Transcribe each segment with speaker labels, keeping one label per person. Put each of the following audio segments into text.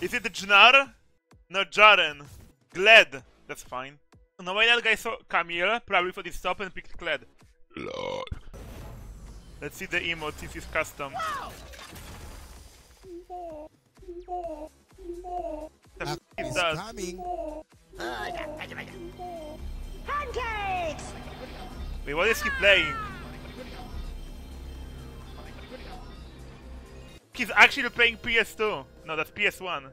Speaker 1: Is it Gnar? No, Garen. Kled. That's fine. No way that guy saw Camille, probably for this top and picked Kled. Lord. Let's see the emote since it's custom. The f is that?
Speaker 2: coming.
Speaker 3: Pancakes!
Speaker 1: Wait, what is he playing? He's actually playing PS2. No, that's PS1.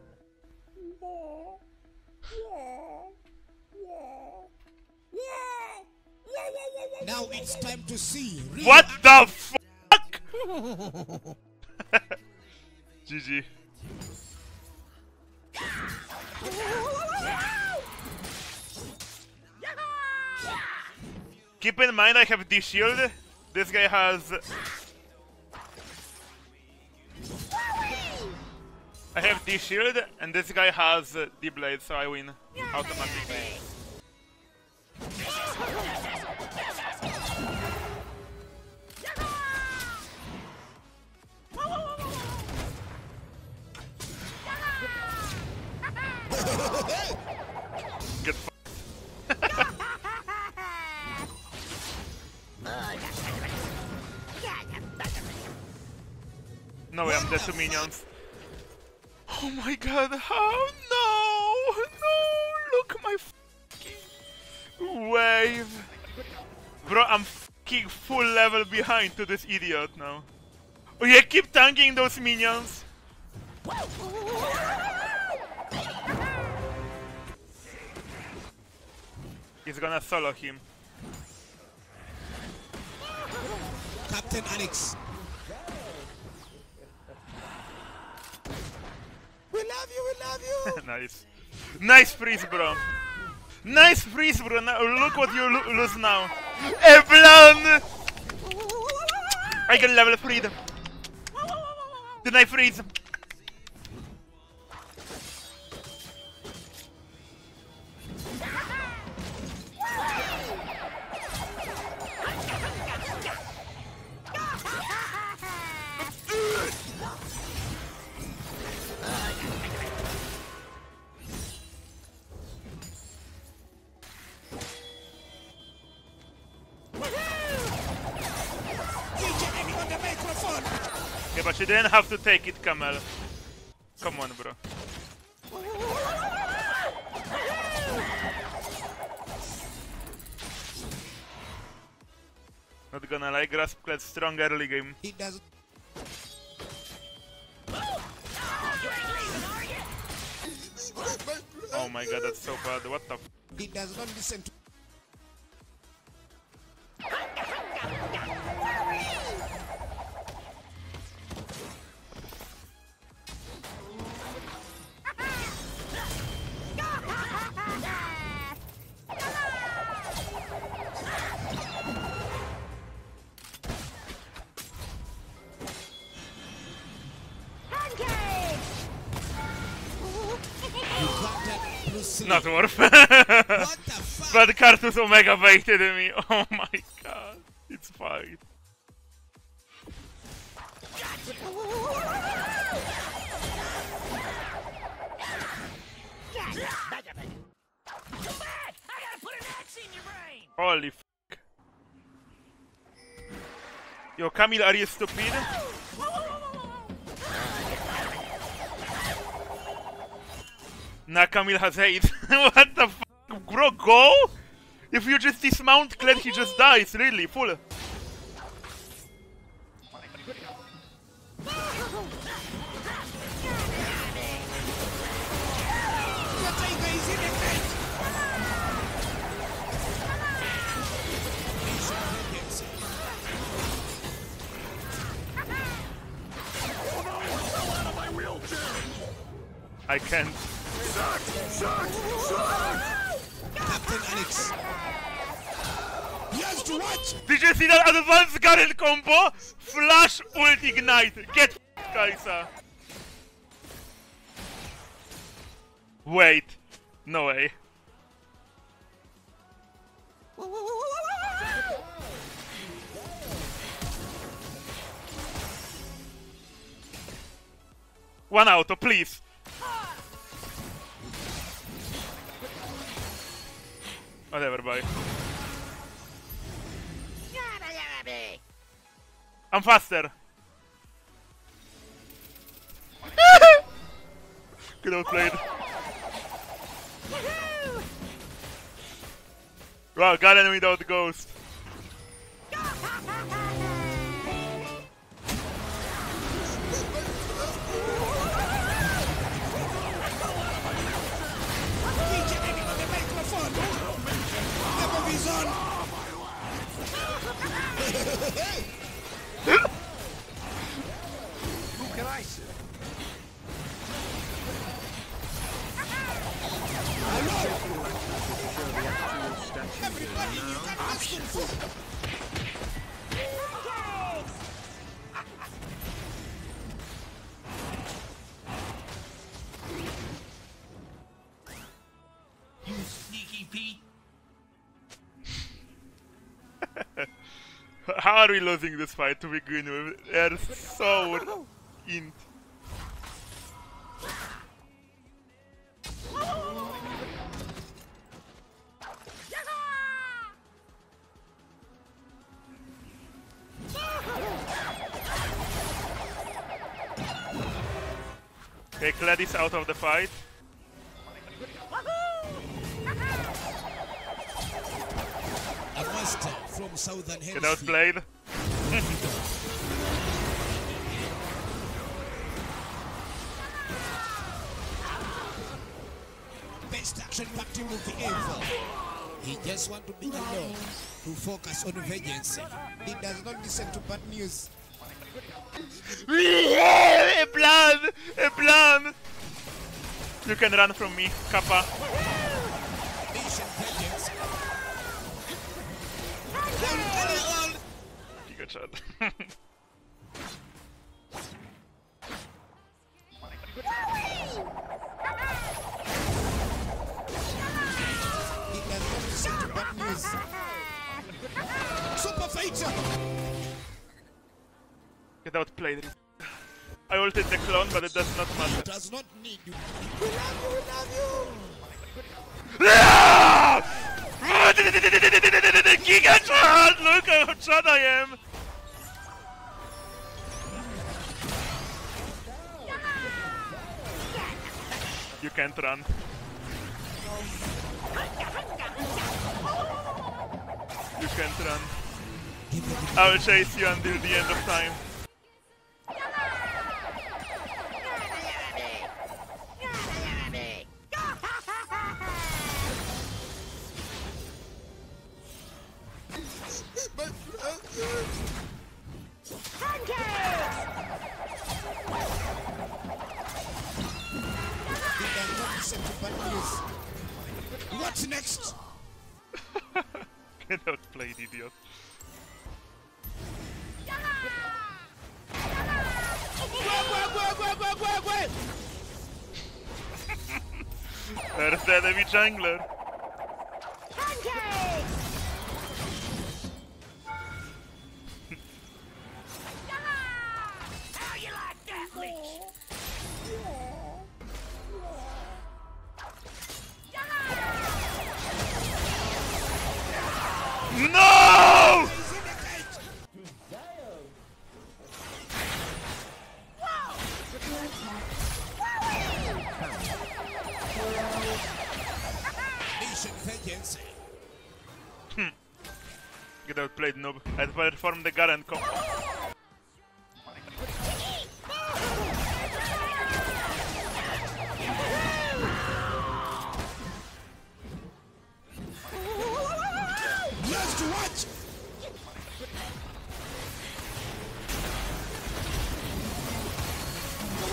Speaker 2: Now it's time to see. real
Speaker 1: What the fuck? GG. Keep in mind I have D shield. This guy has. I have D shield, and this guy has uh, D blade, so I win automatically. Get No way, I'm dead to minions. Oh my god, how? No! No! Look my fucking wave! Bro, I'm fucking full level behind to this idiot now. Oh yeah, keep tanking those minions! He's gonna solo him.
Speaker 2: Captain Alex. We love you, we love you.
Speaker 1: nice. Nice freeze, bro. Nice freeze, bro. Now, look what you lo lose now. Evelyn! I can level freedom. Did I freeze? Have to take it, Camille. Come on, bro. Not gonna lie, grasp Kled strong early game.
Speaker 2: He does.
Speaker 1: Oh my god, that's so bad. What the f-
Speaker 2: He does not listen to.
Speaker 1: Not.
Speaker 2: What the fuck?
Speaker 1: but Cartus Omega baited in me. Oh my god. It's fine. Holy fuck. Yo, Camille, are you stupid? Nah, Camille has hate. what the fuck? Bro, go? If you just dismount Kled, he just dies, really, full.
Speaker 2: What are
Speaker 1: can't.
Speaker 2: Captain Alex. You have.
Speaker 1: Did you see that advanced Garen combo? Flash ult ignite. Get Kaisa. Wait. No way. One auto, please. Whatever, bye. I'm faster! Good old played.
Speaker 3: Woohoo!
Speaker 1: Wow, Garen without ghost. How are we losing this fight to begin with? They're so int. Take Gladys out of the fight.
Speaker 2: Southern
Speaker 1: Get
Speaker 2: Hemisphere.
Speaker 1: outplayed.
Speaker 2: Best action-packed movie ever. He just want to be alone, to focus on vengeance. He does not listen to bad news.
Speaker 1: a plan! A plan! You can run from me, Kappa.
Speaker 2: News. Super fighter.
Speaker 1: Get outplayed. I ulted the clone, but it does not matter.
Speaker 2: It does not need you. We love you. We love you. Ah! Ah!
Speaker 1: Giga chat! Look how chat I am! You can't run. You can't run. I will chase you until the end of time. Outplayed, idiot. The enemy jungler. Performed the Garen combo.
Speaker 2: Love to watch.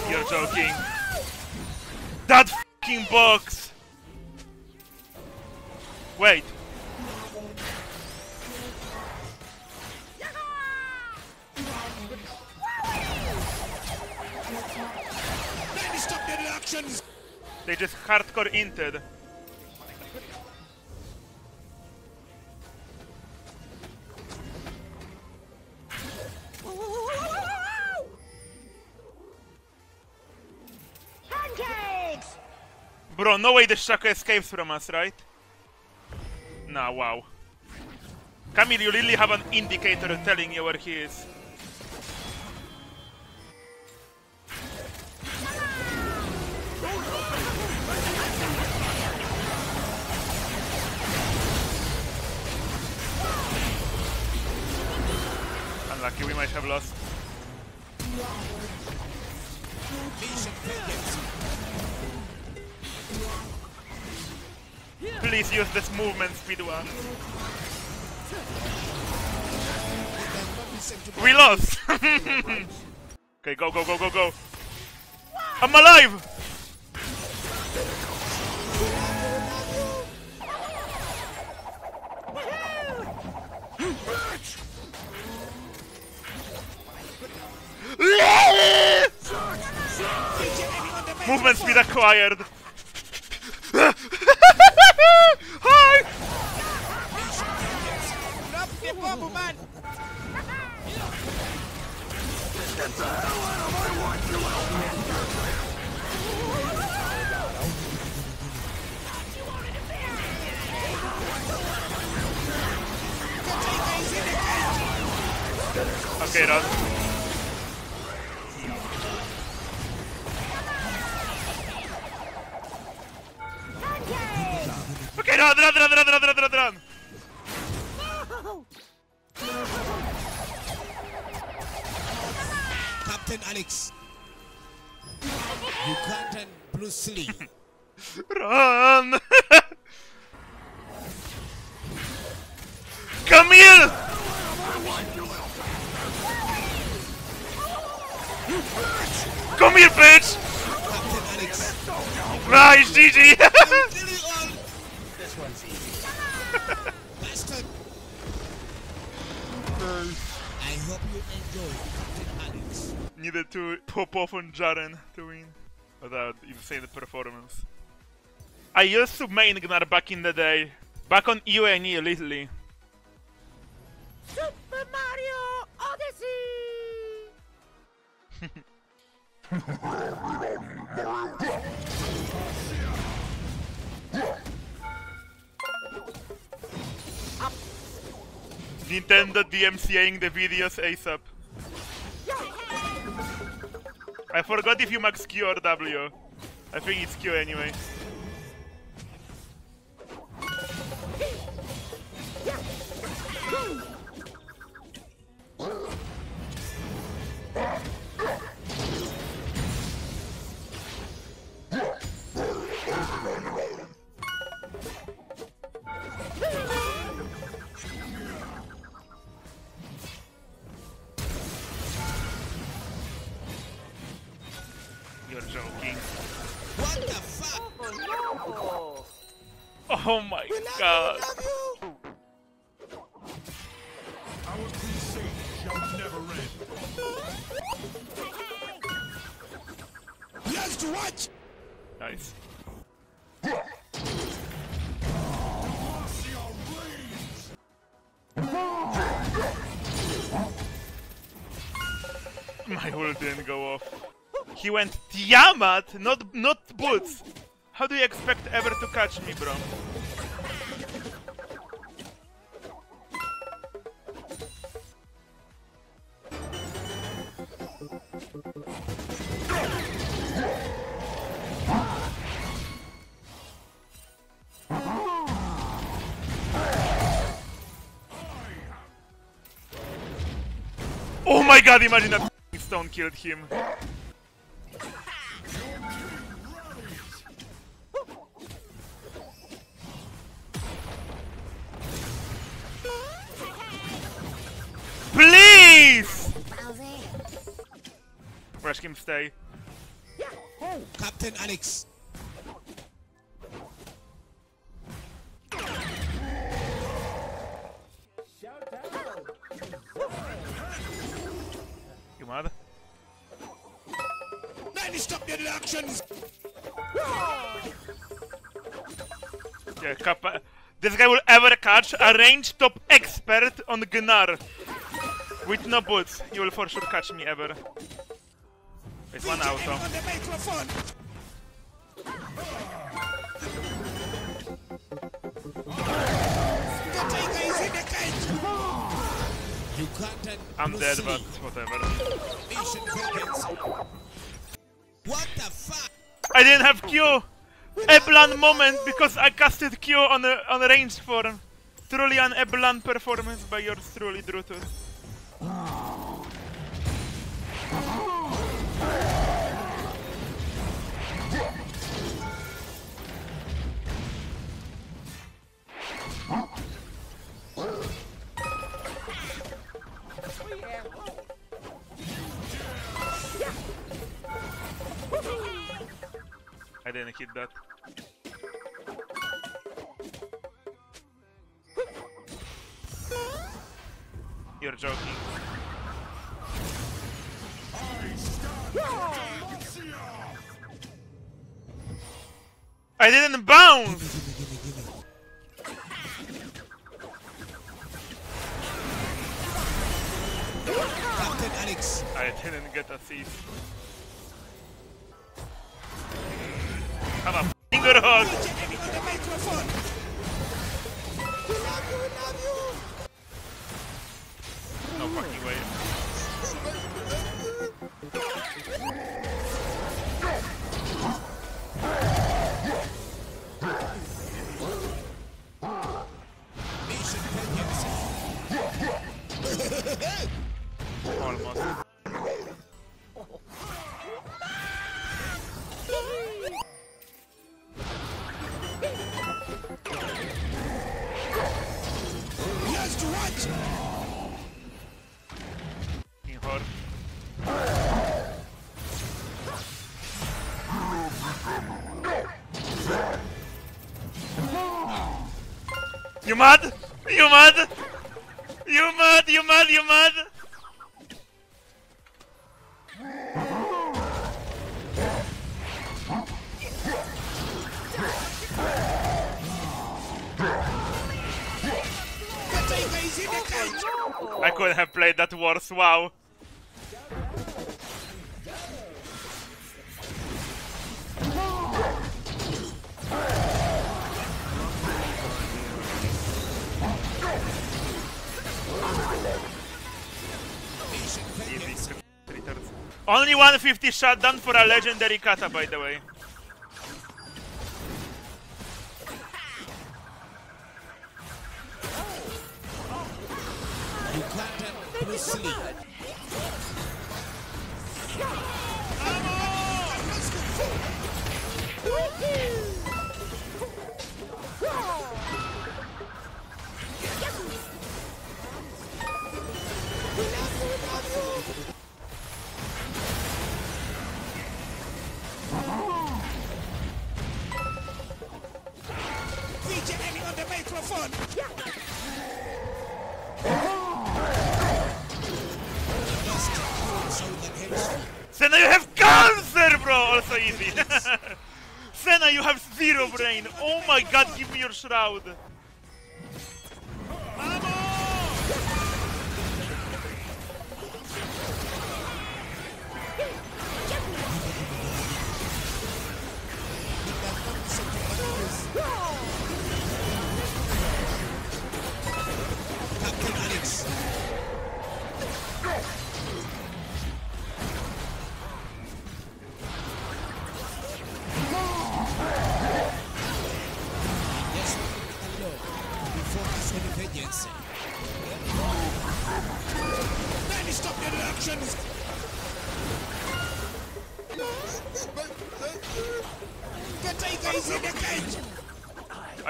Speaker 1: You're joking. That fucking box! Wait.
Speaker 2: The.
Speaker 1: They just hardcore inted.
Speaker 3: Pancakes!
Speaker 1: Bro, no way the Shaco escapes from us, right? Nah, wow. Camille, you really have an indicator telling you where he is. Unlucky, we might have lost. Please use this movement speed one. We lost! okay, go, go, go, go, go. I'm alive! Movement speed acquired. Hi! Okay, done. Run, run, run, run, run, run, run, run.
Speaker 2: Captain Alex. You can't and Bruce Lee.
Speaker 1: Run! To pop off on Garen to win. Without insane performance. I used to main Gnar back in the day. Back on UNE lately.
Speaker 3: Super Mario Odyssey!
Speaker 1: Nintendo DMCAing the videos ASAP. I forgot if you max Q or W. I think it's Q anyway. My ult didn't go off. He went Tiamat, not not Boots. How do you expect ever to catch me, bro? Oh my god, imagine that stone killed him. Please! Rush him stay.
Speaker 2: Captain Alex.
Speaker 1: A range top expert on Gnar. With no boots, you will for sure catch me ever. It's one auto. I'm dead, but whatever.
Speaker 2: What the fuck?
Speaker 1: I didn't have Q! Eblan moment because I casted Q on the on a range form. Truly an Eblan performance by yours truly, Drututt. I didn't hit that. You're joking. I didn't bounce! I didn't get a seat. Have a f***ing rock! Fucking way. Mad? You mad? You mad? You mad? I couldn't have played that worse. Wow. Only 150 shotgun for a legendary kata, by the way.
Speaker 2: Ugandan Bruce Lee. DJ
Speaker 1: Senna, you have cancer, bro! Also easy. Senna, you have zero brain. Oh my god, give me your shroud.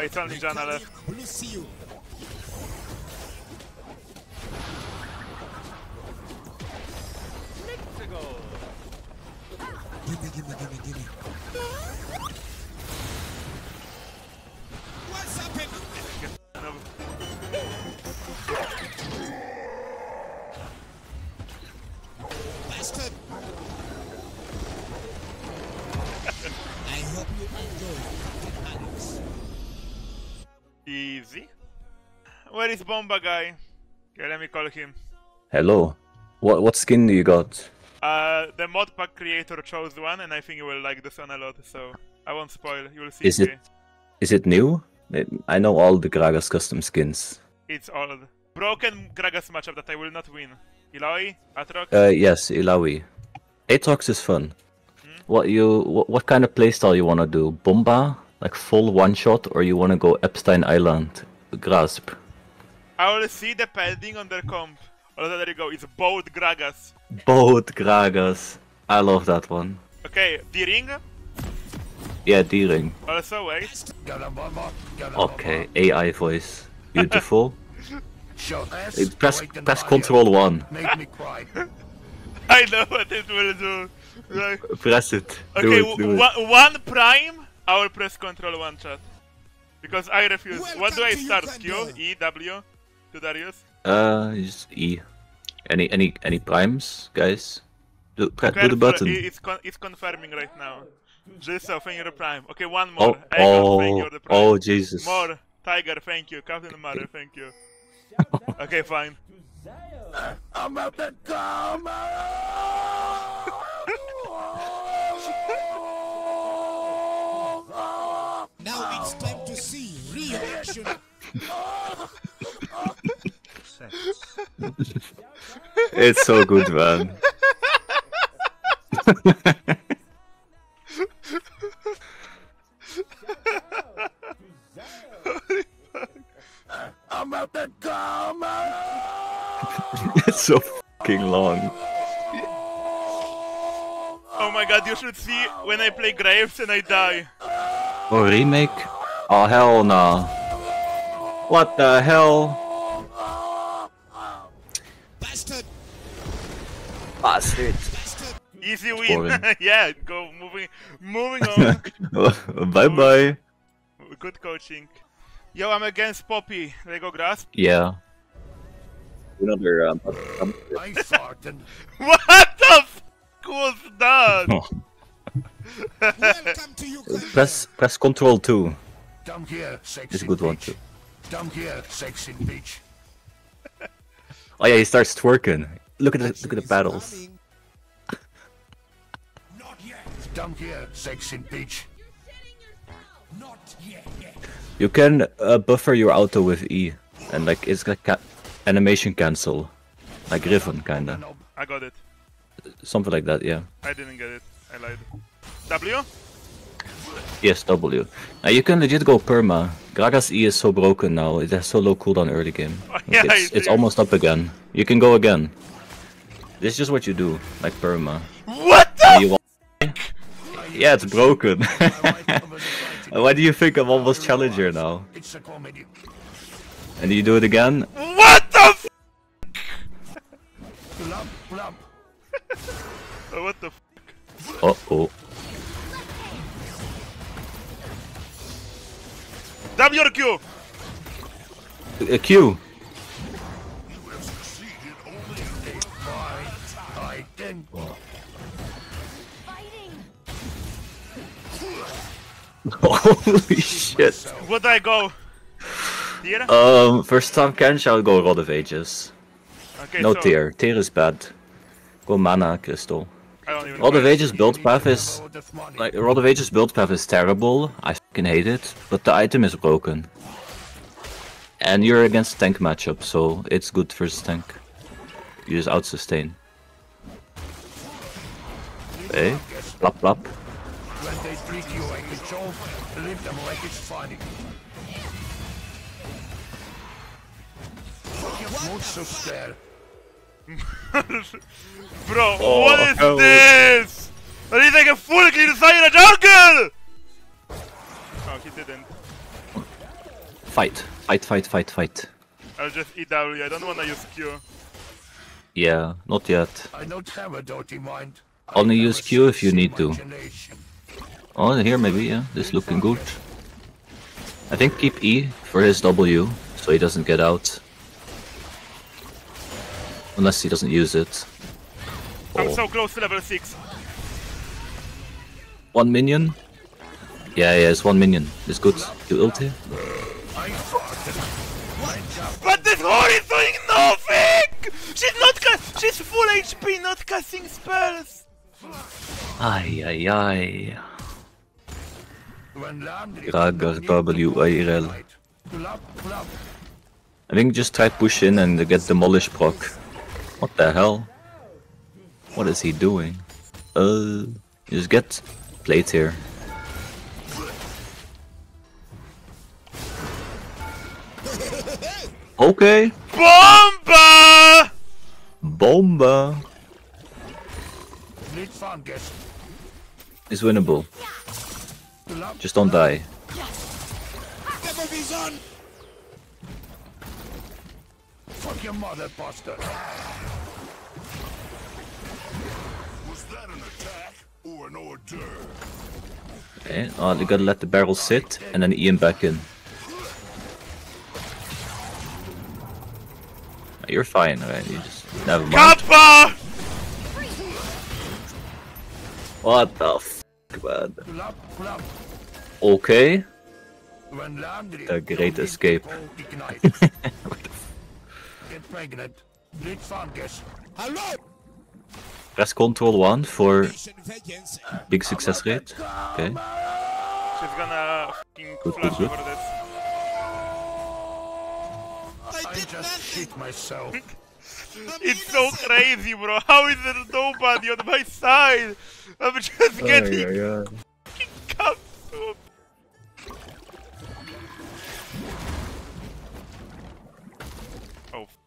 Speaker 1: Oh, it's only Janna left. Bomba guy? Okay, let me call him.
Speaker 4: Hello. What what skin do you got?
Speaker 1: Uh, the mod pack creator chose one, and I think you will like this one a lot. So I won't spoil. You will see.
Speaker 4: Is it
Speaker 1: okay?
Speaker 4: is it new? It- I know all the Gragas custom skins.
Speaker 1: It's old. Broken Gragas matchup that I will not win. Eloy, Aatrox.
Speaker 4: Uh, yes, Ilawi. Aatrox is fun. What you what, what kind of playstyle you wanna do? Bomba, like full one shot, or you wanna go Epstein Island, grasp?
Speaker 1: I will see depending on their comp. Oh, there you go. It's both Gragas.
Speaker 4: Both Gragas. I love that one.
Speaker 1: Okay, D-Ring.
Speaker 4: Yeah, D-Ring.
Speaker 1: Also, wait.
Speaker 5: Got a bomber. Got a
Speaker 4: Okay, AI voice. Beautiful.
Speaker 5: Show
Speaker 4: press press Control One.
Speaker 5: Make me cry.
Speaker 1: I know what it will do. Like,
Speaker 4: Press it. Do
Speaker 1: okay,
Speaker 4: it. Do it.
Speaker 1: one- one prime. I will press control one chat. Because I refuse. what do I start?
Speaker 2: Uganda.
Speaker 1: Q, E, W, to Darius.
Speaker 4: Uh, just E. Any any any primes, guys? Do, press do the button.
Speaker 1: It's, con- it's confirming right now. Just offering your prime. Okay, one more.
Speaker 4: Oh
Speaker 1: Echo, thank you
Speaker 4: oh
Speaker 1: the prime.
Speaker 4: oh Jesus.
Speaker 1: More. Tiger, thank you. Captain Mother, thank you. okay, fine.
Speaker 5: I'm out to come.
Speaker 2: Now it's time to see real action.
Speaker 4: It's so good, man.
Speaker 5: I'm out to come.
Speaker 4: it's so fucking long.
Speaker 1: Oh my god, you should see when I play Graves and I die.
Speaker 4: Oh, remake? Oh, hell no. What the hell?
Speaker 2: Bastard!
Speaker 4: Bastard.
Speaker 2: Bastard!
Speaker 1: Easy win. yeah, go moving moving on.
Speaker 4: bye bye.
Speaker 1: Good coaching. Yo, I'm against Poppy. Lego Grasp.
Speaker 4: Yeah. Another um,
Speaker 5: I farted.
Speaker 1: What the f was that?
Speaker 2: Welcome to Uganda.
Speaker 4: press press Control Two.
Speaker 5: Come here, sexy
Speaker 4: It's a good one
Speaker 5: bitch.
Speaker 4: too.
Speaker 5: Come here, sexy bitch.
Speaker 4: Oh yeah, he starts twerking. Look at the look at the battles.
Speaker 2: Coming.
Speaker 5: Come here, sexy bitch.
Speaker 4: You can uh, buffer your auto with E, and like it's like ca- animation cancel, like Riven kinda,
Speaker 1: I got it.
Speaker 4: something like that. Yeah.
Speaker 1: I didn't get it. I lied. W?
Speaker 4: Yes, W. Now you can legit go perma. Gragas E is so broken now; it has so low cooldown early game. Like,
Speaker 1: yeah,
Speaker 4: it's, it's almost up again. You can go again. This is just what you do, like perma.
Speaker 1: What the?
Speaker 4: You want- yeah, it's broken. Why do you think I'm almost challenger now?
Speaker 5: it's a comedy.
Speaker 4: And you do it again?
Speaker 1: What the f?
Speaker 5: Lump, lump.
Speaker 1: Oh, what the f?
Speaker 4: Uh oh.
Speaker 1: W or Q?
Speaker 4: A Q. Holy shit.
Speaker 1: Where'd I go?
Speaker 4: Um, first time Kench, I'll go Rod of Ages.
Speaker 1: okay,
Speaker 4: No
Speaker 1: so
Speaker 4: tier. Tier is bad. Go Mana Crystal. Rod of. Ages build path is
Speaker 5: Load of money.
Speaker 4: like Rod of Ages build path is terrible. I fucking hate it, but the item is broken. And you're against tank matchup, so it's good versus tank. You just out sustain. Hey, plop plop.
Speaker 5: When they treat you like a joke, leave them like it's funny. What's so scared?
Speaker 1: Bro,
Speaker 4: Oh,
Speaker 1: what is
Speaker 4: hell.
Speaker 1: this? Are you like a full clean inside a jungle? Oh, he didn't.
Speaker 4: Fight, fight, fight, fight, fight.
Speaker 1: I'll just EW. I don't wanna use Q.
Speaker 4: Yeah, not yet.
Speaker 5: I don't have a dirty mind.
Speaker 4: Only use Q if you need to. Oh, here maybe, yeah. This looking good. I think keep E for his W, so he doesn't get out. Unless he doesn't use it.
Speaker 1: I'm
Speaker 4: Oh.
Speaker 1: so close to level 6.
Speaker 4: One minion? Yeah, yeah, it's one minion. It's good. You?
Speaker 5: I farted.
Speaker 1: But this whore is doing nothing! She's not she's full HP, not casting spells!
Speaker 4: Ay, ay, ay.
Speaker 5: When Landry
Speaker 4: Gragas W IRL.
Speaker 5: Flap, flap.
Speaker 4: I think just try push in and get demolished proc. What the hell? What is he doing? Uh, just get plate here. Okay,
Speaker 1: Bomba!
Speaker 4: bomba It's winnable. Just don't die.
Speaker 2: Devil Vision!
Speaker 5: Fuck your mother, bastard.
Speaker 6: Was that an attack or an hors d'oeuvre?
Speaker 4: Okay, uh, oh, you gotta let the barrel sit and then Ian back in. You're fine, right? You just never mind.
Speaker 1: Kappa!
Speaker 4: What the f, man?
Speaker 5: Flop, flop.
Speaker 4: Okay.
Speaker 5: When laundry.
Speaker 4: A great escape.
Speaker 5: need to go Ignite. Get pregnant. Need fungus.
Speaker 2: Hello!
Speaker 4: Press Control 1 for big success rate. Okay.
Speaker 1: She's gonna
Speaker 4: Good,
Speaker 1: flash
Speaker 4: good, good.
Speaker 1: over this.
Speaker 2: I
Speaker 5: I just
Speaker 2: nothing!
Speaker 5: shit myself.
Speaker 2: I'm
Speaker 1: It's so crazy, bro. How is there nobody on my side? I'm just oh, getting cut so Oh, f-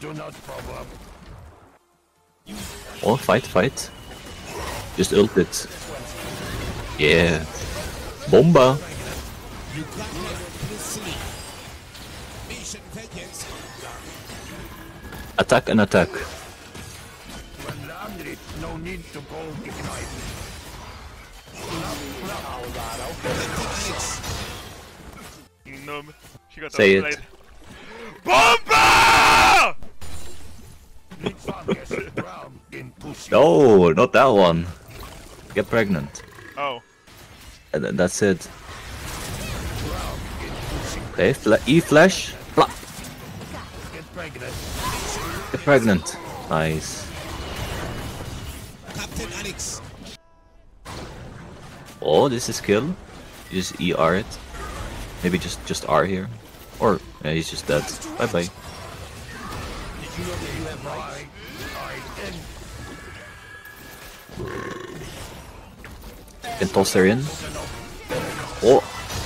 Speaker 5: Do not pop up.
Speaker 4: Oh, fight, fight. Just ult it. Yeah. Bomba. Attack and attack.
Speaker 5: When laundry, no need to go Ignite.
Speaker 2: Alex.
Speaker 1: you know me. She got
Speaker 4: Say it.
Speaker 1: Bomba!
Speaker 5: Need fungus. Brown in pussy.
Speaker 4: No, not that one. Get pregnant.
Speaker 1: Oh,
Speaker 4: And then that's it. Okay, fla E flash. Blah.
Speaker 5: Get pregnant.
Speaker 4: Get pregnant. Nice.
Speaker 2: Captain Alex.
Speaker 4: Oh, this is kill. You just ER it. Maybe just just R here. Or yeah, he's just dead. Bye bye.
Speaker 5: I, I.
Speaker 4: Can toss her in. Oh,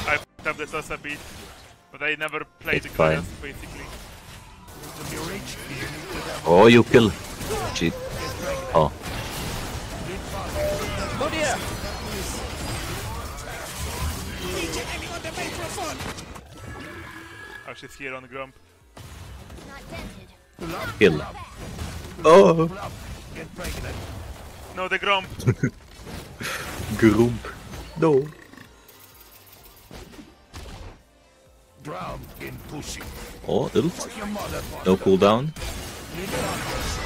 Speaker 1: I f***ed up the Sasa beat. But I never played
Speaker 4: It's
Speaker 1: the
Speaker 4: fine.
Speaker 1: class, basically.
Speaker 5: To be rich, you need to have
Speaker 4: oh, you kill. Cheat. Oh,
Speaker 2: DJ Ellie on.
Speaker 1: Oh, she's here on the grump.
Speaker 4: kill. Oh,
Speaker 5: flop. Get pregnant.
Speaker 1: No, the grump.
Speaker 4: Grump. No. Oh, ult.
Speaker 5: Your mother,
Speaker 4: No cooldown.
Speaker 5: Need fungus.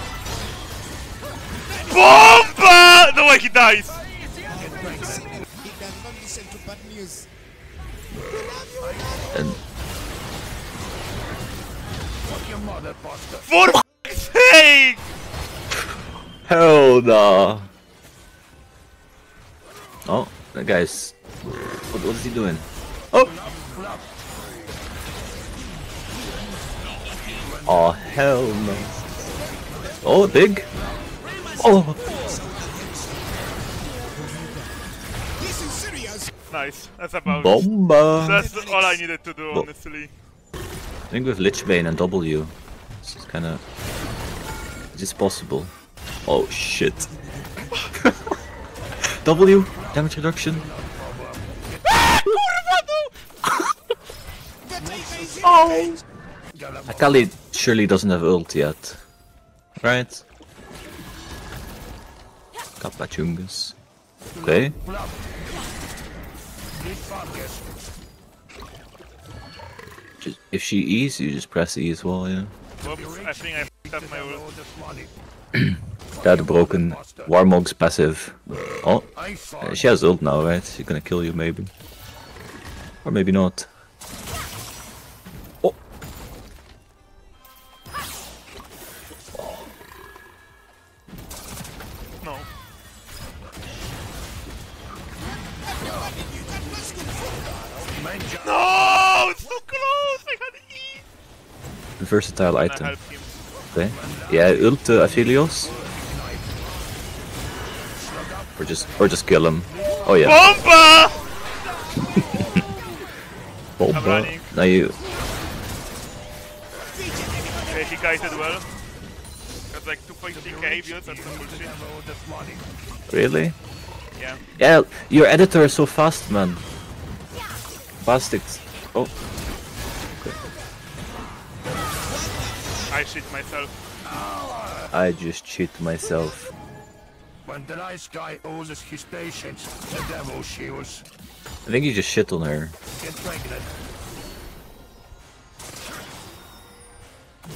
Speaker 1: Bomba! No way, he dies!
Speaker 5: Get pregnant.
Speaker 2: He does not listen to bad news.
Speaker 4: And
Speaker 5: Fuck your mother, bastard.
Speaker 1: For f***'s sake!
Speaker 4: hell no. Oh, that guy's. What, what is he doing? Oh. Oh hell no. Oh, big. Oh,
Speaker 2: This is serious.
Speaker 1: Nice, that's about it.
Speaker 4: bomba.
Speaker 1: That's all I needed to do,
Speaker 4: Bo-
Speaker 1: honestly.
Speaker 4: I think with Lichbane and W, it's is kind of. Is this possible? Oh shit. w damage reduction. Ah, oh. Akali surely doesn't have ult yet, right? Kapachungus. Okay. Just, if she E's, you just press E as well, yeah.
Speaker 1: Whoops, I think I up my ult.
Speaker 5: All this money.
Speaker 4: That broken Warmog's passive. Oh, she has ult now, right? She's gonna kill you, maybe. Or maybe not. Versatile item. Okay. Yeah, ult uh, Aphelios. Or just or just kill him. Oh yeah.
Speaker 1: Bomba!
Speaker 4: Bomba.
Speaker 1: running.
Speaker 4: Now you
Speaker 1: Okay, he kited well. Got like 2.3k views, that's some bullshit.
Speaker 4: really?
Speaker 1: Yeah.
Speaker 4: Yeah, your editor is so fast, man. Fast it. Oh,
Speaker 1: I shit myself.
Speaker 4: I just cheat myself.
Speaker 5: When the nice guy loses his patience, the devil shields.
Speaker 4: I think you just shit on her.
Speaker 5: Get pregnant.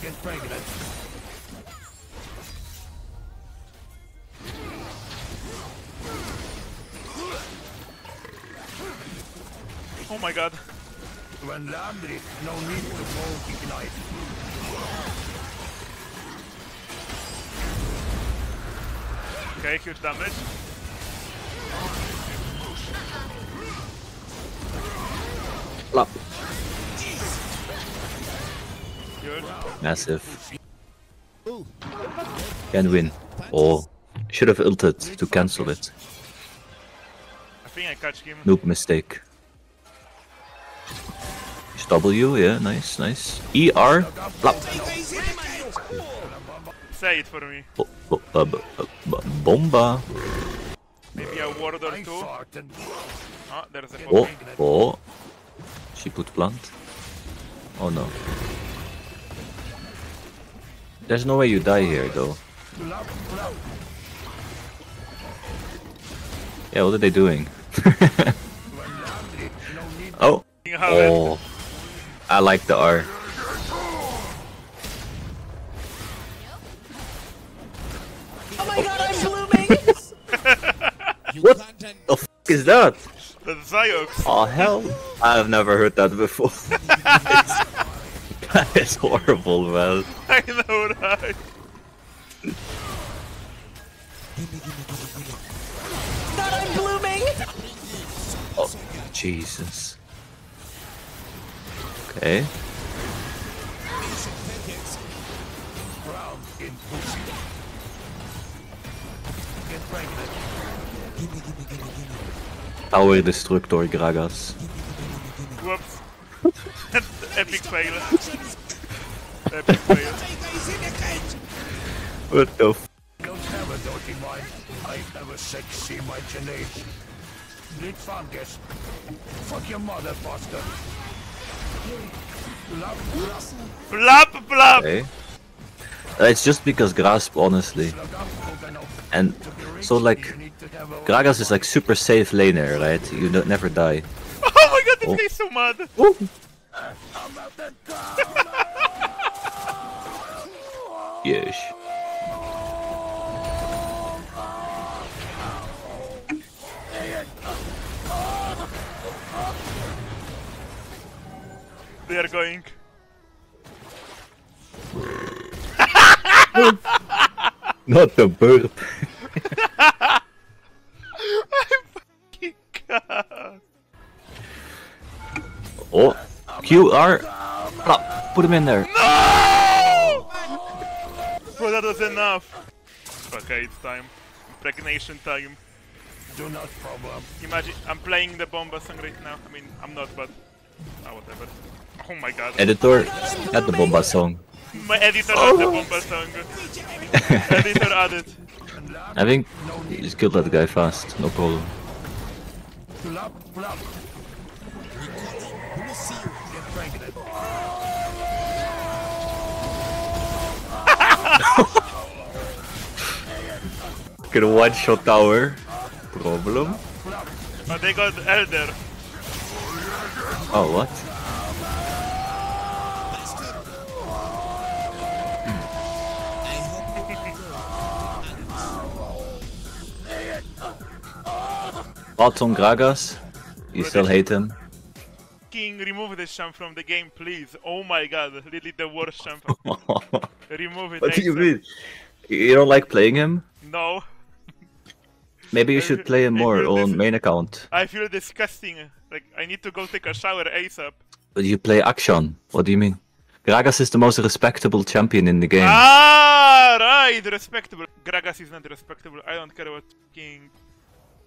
Speaker 5: Get pregnant.
Speaker 1: Oh my god.
Speaker 5: When Landry, no need to go ignite.
Speaker 1: Okay, huge damage.
Speaker 4: Flop.
Speaker 1: Good.
Speaker 4: Massive. Can win. Oh, should have ulted to cancel it.
Speaker 1: I think I catch him.
Speaker 4: Noob mistake. It's W, yeah, nice, nice. ER, flop.
Speaker 1: Say it for me.
Speaker 4: Bo- bo- bo- bo- bo- bomba.
Speaker 1: Maybe a ward or two. Oh, there's a
Speaker 4: Oh, oh. She put plant. Oh no. There's no way you die here though. Yeah, what are they doing?
Speaker 5: When Landry, no need
Speaker 4: oh. Oh. I like the R.
Speaker 3: Oh my god, I'm blooming!
Speaker 4: What? The f is that?
Speaker 1: That's Ziox.
Speaker 4: Oh hell! I've never heard that before. that is horrible, man.
Speaker 1: I know, right?
Speaker 3: God, I'm blooming!
Speaker 4: Oh, Jesus. Okay. Tower Destructor Gragas.
Speaker 1: Whoops. Epic fail. Epic fail.
Speaker 4: What the f?
Speaker 5: Don't have a dirty mind. I have a sexy imagination. Need fungus. Fuck your mother, bastard. Love, love,
Speaker 1: Blap, blap!
Speaker 4: Okay. Uh, It's just because Grasp, honestly.
Speaker 5: love, coconut.
Speaker 4: And so, like,
Speaker 5: You need to have a
Speaker 4: Gragas is like super safe laner, right? You don't, never die.
Speaker 1: Oh my god, this
Speaker 4: Oh.
Speaker 1: guy's so mad! Oh.
Speaker 4: Yes.
Speaker 1: They are going.
Speaker 4: Not the burp.
Speaker 1: God.
Speaker 4: Oh, QR. Plop. Put him in there.
Speaker 1: No! Bro, that was enough. Okay, it's time. Impregnation time.
Speaker 5: Do not problem.
Speaker 1: Imagine, I'm playing the Bomba song right now. I mean, I'm not, but... Oh, whatever. Oh my god.
Speaker 4: Editor, add the Bomba song.
Speaker 1: My editor had the Bomba song. editor added.
Speaker 4: I think you just killed that guy fast, no problem.
Speaker 5: Love, love. Get pregnant.
Speaker 4: Get a one shot tower. Problem?
Speaker 1: But they got Elder.
Speaker 4: Oh, what? Thoughts on Gragas? You still hate him?
Speaker 1: King, remove this champ from the game, please. Oh my god, really the worst champ. remove it.
Speaker 4: what do you mean? You don't like playing him?
Speaker 1: No.
Speaker 4: Maybe you should play him more on main account.
Speaker 1: I feel disgusting. Like I need to go take a shower ASAP.
Speaker 4: But you play Akshan. What do you mean? Gragas is the most respectable champion in the game.
Speaker 1: Ah, right, respectable. Gragas is not respectable. I don't care what fucking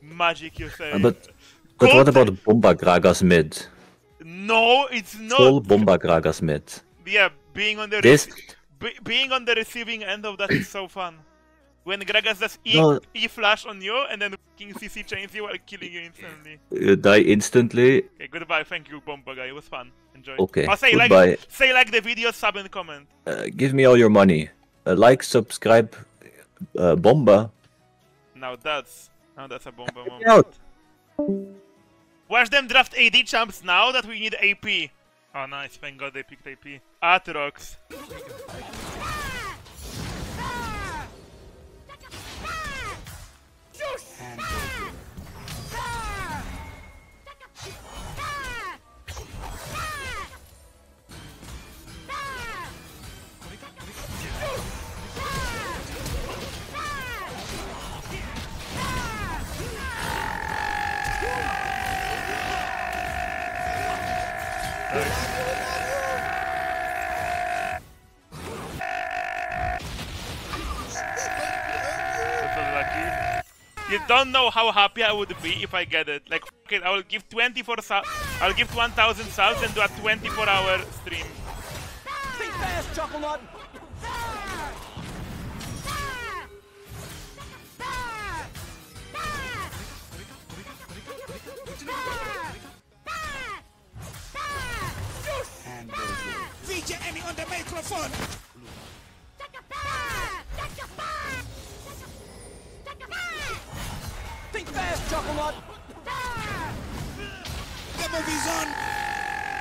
Speaker 1: magic you say.
Speaker 4: Uh, but but what about Bomba Gragas mid?
Speaker 1: no, it's not.
Speaker 4: Full Bomba Gragas mid.
Speaker 1: Yeah, being on the
Speaker 4: This-
Speaker 1: be- being on the receiving end of that is so fun. When Gragas does E,
Speaker 4: No.
Speaker 1: e flash on you and then King CC chains you while killing you instantly.
Speaker 4: You die instantly.
Speaker 1: Okay, goodbye. Thank you, Bomba guy. It was fun. Enjoy.
Speaker 4: Okay,
Speaker 1: Oh, say
Speaker 4: goodbye.
Speaker 1: like say like the video, sub and comment.
Speaker 4: Uh, give me all your money. Uh, like, subscribe, uh, Bomba.
Speaker 1: Now that's now that's a moment.
Speaker 4: out.
Speaker 1: Watch them draft AD champs now that we need AP. Oh nice, thank god they picked AP. Aatrox. Don't know how happy I would be if I get it. Like, fuck it, I will give 24 subs. I'll give 1,000 subs and do a 24-hour stream.
Speaker 3: Think fast, Chuckle Nut.
Speaker 2: VJ Emmy on the microphone.
Speaker 3: Think fast.
Speaker 2: The movie's on.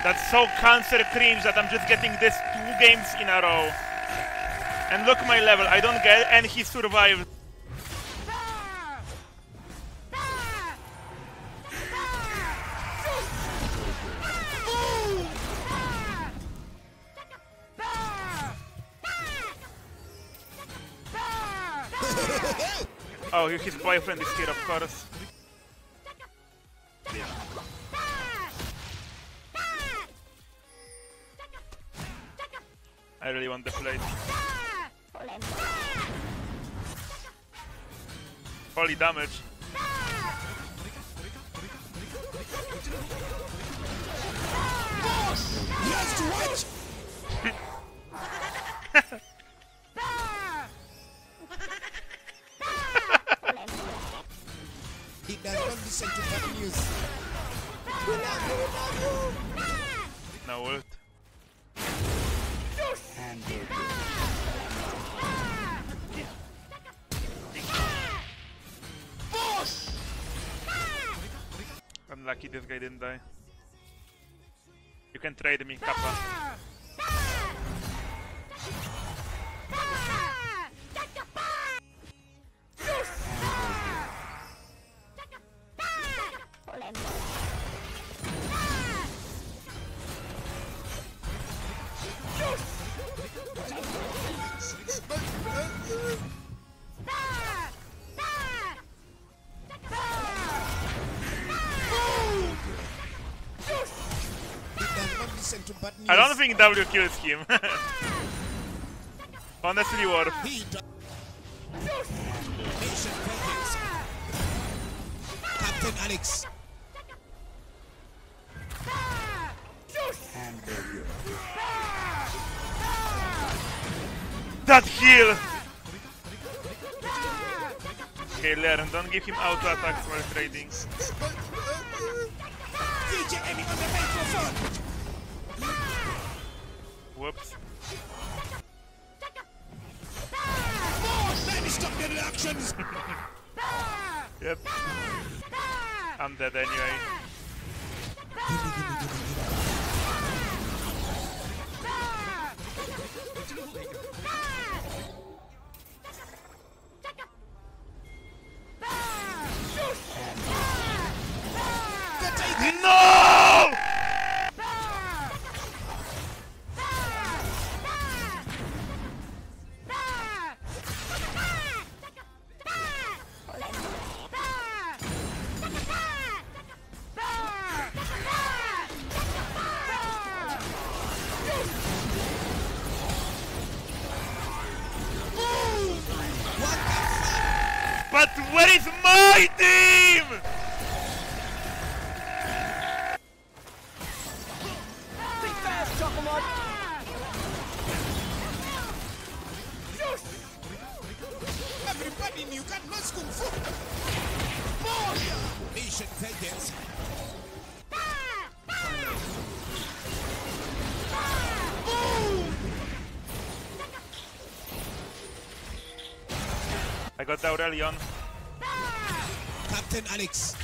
Speaker 1: That's so cancer creams that I'm just getting this two games in a row. And look my level, I don't get and he survived. Oh, his boyfriend is here, of course. I really want the plate. Holy damage.
Speaker 2: He has to he does not listen to bad news. We love you, we love you.
Speaker 1: No ult. Unlucky this guy didn't die. You can trade me, Kappa. W kills him. Honestly, worth.
Speaker 2: He does. Nation Captain Alex.
Speaker 1: That heal! Okay, learn, don't give him auto attacks while trading. Whoops.
Speaker 2: Let me stop the reactions.
Speaker 1: Yep. I'm dead anyway. No! I got the Aurelion.
Speaker 2: Captain Alex.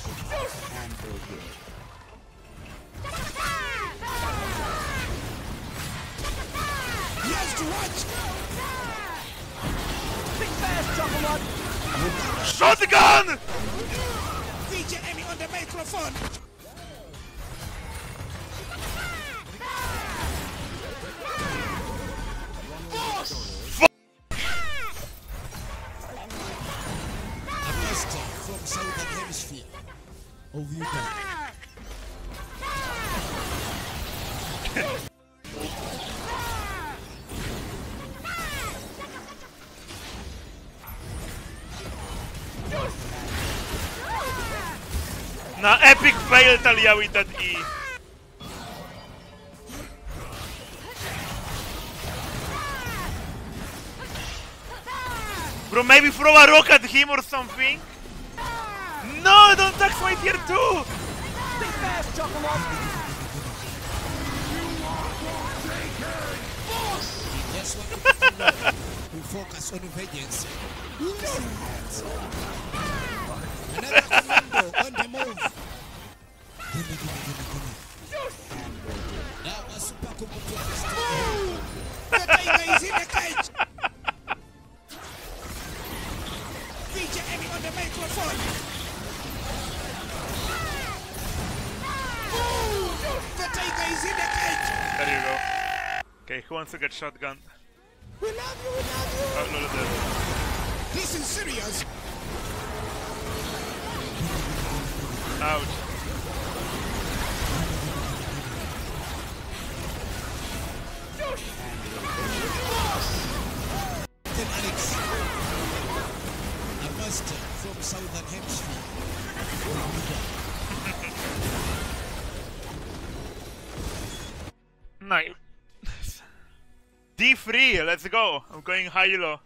Speaker 2: He has to watch.
Speaker 3: Think fast, Chocolate!
Speaker 1: Shotgun!
Speaker 2: DJ Emmy on the microphone.
Speaker 1: Fail Taliyah with that E. Bro, maybe throw a rock at him or something? No, don't tax my tier 2!
Speaker 3: Think fast,
Speaker 2: we focus on vengeance. Another commando on the move. Gimme, gimme, gimme, gimme. Now a super combo The tiger is cage. DJ Emmy on the microphone. The tiger is cage.
Speaker 1: There you go. Okay, who wants to get shotgun?
Speaker 2: We love you, we love
Speaker 1: Oh, Lolo dead.
Speaker 2: you. This is serious.
Speaker 1: Ouch. Let's go. I'm going high low.